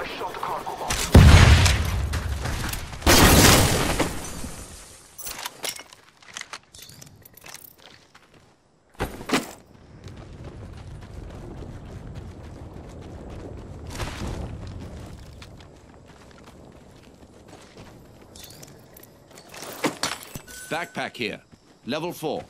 I shot the cargo box. Backpack here. Level 4.